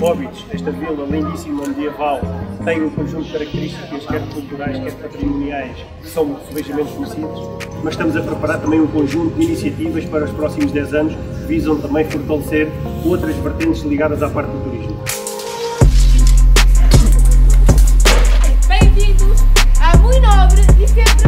Óbidos, esta vila lindíssima medieval, tem um conjunto de características, quer culturais, quer patrimoniais, que são subejamente conhecidos. mas estamos a preparar também um conjunto de iniciativas para os próximos 10 anos que visam também fortalecer outras vertentes ligadas à parte do turismo. Bem-vindos à muito nobre e sempre de